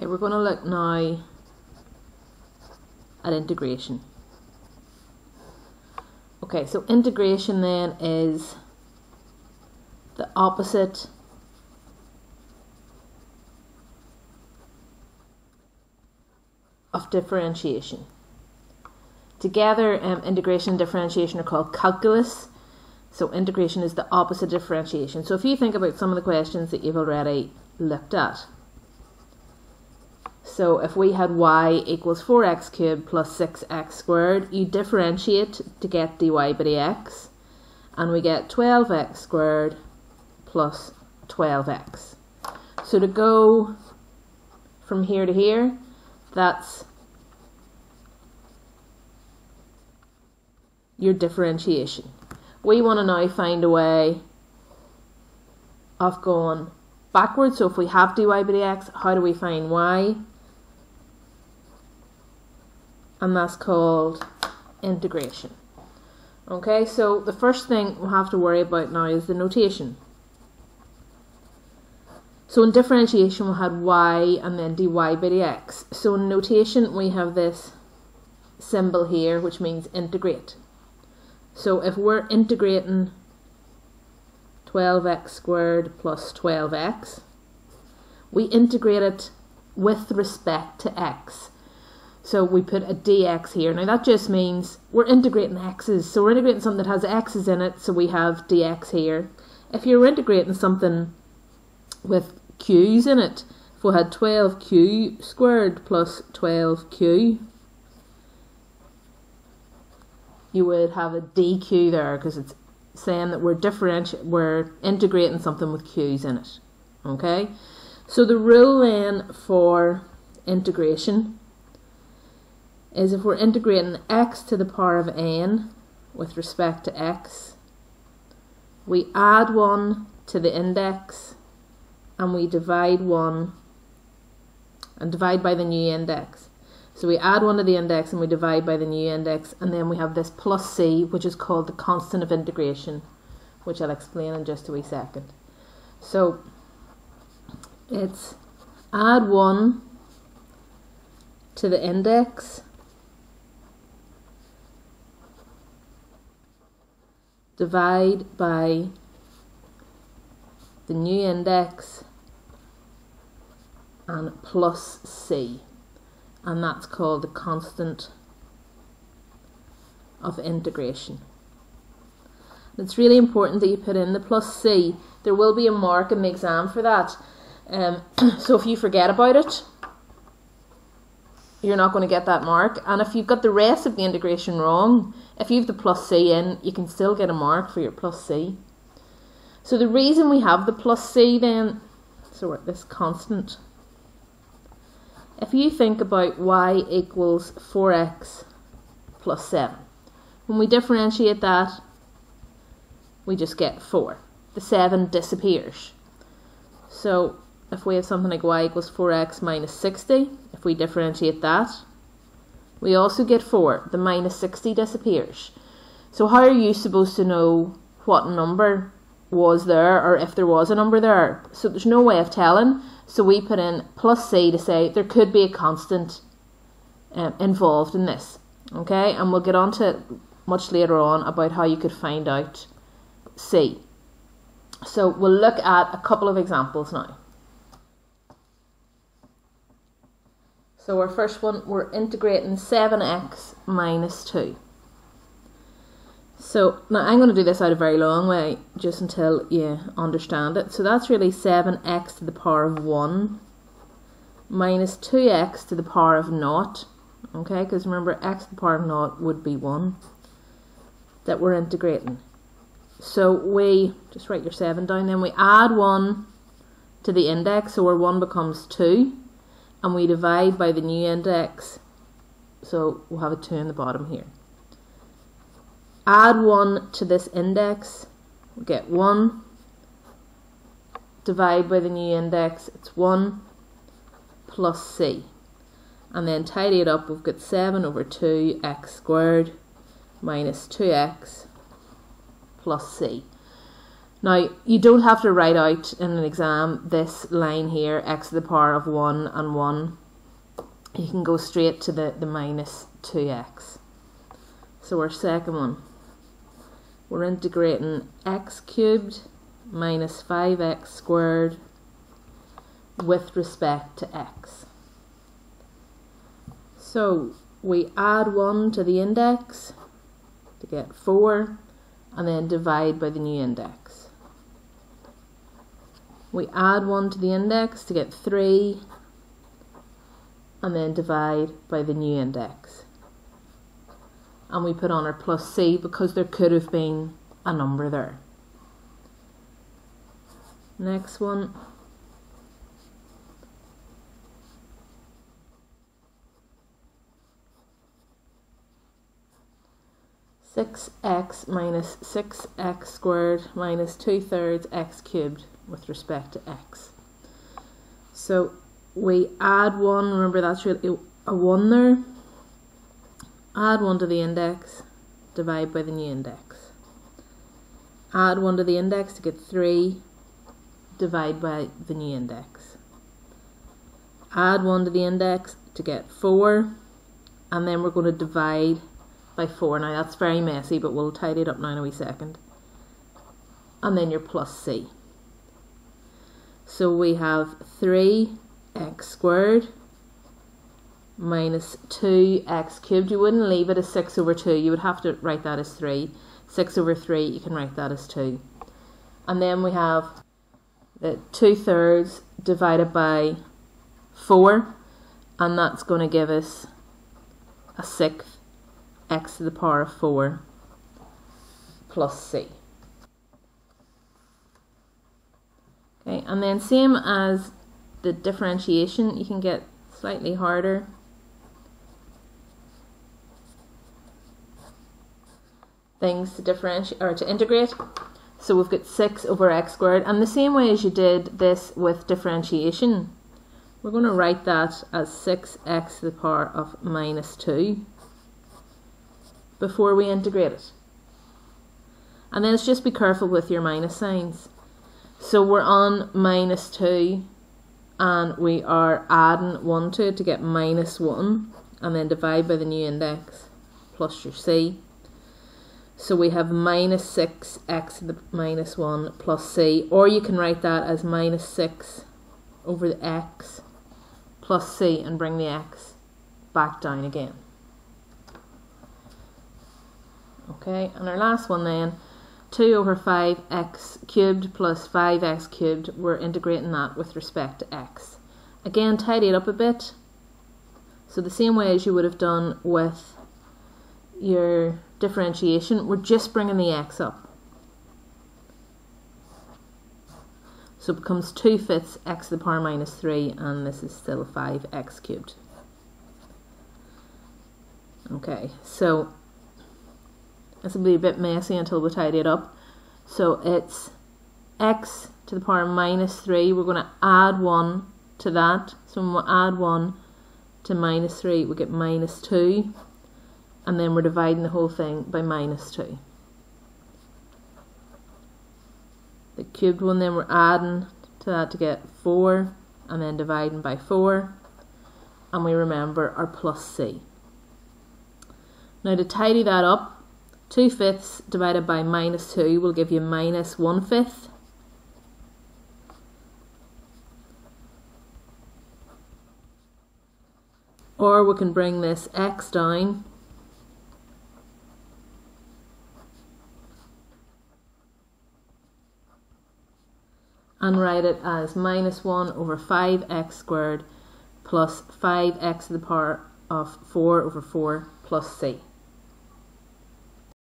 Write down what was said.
Okay, we're going to look now at integration. Okay, so integration then is the opposite of differentiation. Together, um, integration and differentiation are called calculus. So integration is the opposite of differentiation. So if you think about some of the questions that you've already looked at. So if we had y equals 4x cubed plus 6x squared, you differentiate to get dy by dx, and we get 12x squared plus 12x. So to go from here to here, that's your differentiation. We want to now find a way of going backwards. So if we have dy by dx, how do we find y? And that's called integration. Okay, so the first thing we have to worry about now is the notation. So in differentiation we had y and then dy by dx. So in notation we have this symbol here which means integrate. So if we're integrating 12x squared plus 12x, we integrate it with respect to x. So we put a dx here. Now that just means we're integrating x's. So we're integrating something that has x's in it, so we have dx here. If you're integrating something with q's in it. If we had 12q squared plus 12q, you would have a dq there because it's saying that we're differenti- we're integrating something with q's in it. Okay? So the rule then for integration is if we're integrating x to the power of n with respect to x, we add 1 to the index and we divide 1 and divide by the new index. So we add 1 to the index and we divide by the new index and then we have this plus c which is called the constant of integration which I'll explain in just a wee second. So it's add 1 to the index divide by the new index and plus c and that's called the constant of integration. It's really important that you put in the plus c. There will be a mark in the exam for that. Um, so if you forget about it, you're not going to get that mark. And if you've got the rest of the integration wrong, if you have the plus c in, you can still get a mark for your plus c. So the reason we have the plus c then, so we're this constant if you think about y equals 4x plus 7, when we differentiate that, we just get 4. The 7 disappears. So if we have something like y equals 4x minus 60, if we differentiate that, we also get 4. The minus 60 disappears. So how are you supposed to know what number was there or if there was a number there? So there's no way of telling. So we put in plus c to say there could be a constant um, involved in this. Okay, and we'll get on to much later on about how you could find out c. So we'll look at a couple of examples now. So our first one, we're integrating 7x minus 2. So now I'm going to do this out a very long way just until you understand it. So that's really 7x to the power of 1 minus 2x to the power of naught. Okay, because remember x to the power of naught would be 1 that we're integrating. So we, just write your 7 down, then we add 1 to the index, so our 1 becomes 2, and we divide by the new index, so we'll have a 2 in the bottom here. Add 1 to this index, we get 1, divide by the new index, it's 1 plus c. And then tidy it up, we've got 7 over 2 x squared minus 2x plus c. Now, you don't have to write out in an exam this line here, x to the power of 1 and 1. You can go straight to the, the minus 2x. So our second one, we're integrating x cubed minus 5x squared with respect to x. So we add 1 to the index to get 4 and then divide by the new index. We add 1 to the index to get 3 and then divide by the new index. And we put on our plus c because there could have been a number there. Next one. Six x minus six x squared minus two thirds x cubed with respect to x. So we add 1, remember that's really a 1 there, add 1 to the index, divide by the new index. Add 1 to the index to get 3, divide by the new index. Add 1 to the index to get 4, and then we're going to divide by 4. Now that's very messy, but we'll tidy it up now in a wee second. And then your plus c. So we have 3 x squared minus 2x cubed. You wouldn't leave it as 6 over 2. You would have to write that as 3. 6 over 3, you can write that as 2. And then we have the 2 thirds divided by 4. And that's going to give us a sixth x to the power of 4 plus c. And then same as the differentiation, you can get slightly harder. Things to differentiate or to integrate. So we've got 6 over x squared. And the same way as you did this with differentiation, we're going to write that as 6x to the power of minus 2 before we integrate it. And then let's just be careful with your minus signs. So we're on minus 2 and we are adding 1 to it to get minus 1 and then divide by the new index plus your c. So we have minus 6x to the minus 1 plus c or you can write that as minus 6 over the x plus c and bring the x back down again. Okay, and our last one then 2 over 5x cubed plus 5x cubed, we're integrating that with respect to x. Again, tidy it up a bit. So the same way as you would have done with your differentiation, we're just bringing the x up. So it becomes 2 fifths x to the power minus 3 and this is still 5x cubed. Okay, so this will be a bit messy until we tidy it up. So it's x to the power minus 3. We're going to add 1 to that. So when we add 1 to minus 3, we get minus 2. And then we're dividing the whole thing by minus 2. The cubed one, then we're adding to that to get 4. And then dividing by 4. And we remember our plus c. Now to tidy that up, 2 fifths divided by minus 2 will give you minus 1 fifth. Or we can bring this x down and write it as minus 1 over 5x squared plus 5x to the power of 4 over 4 plus c.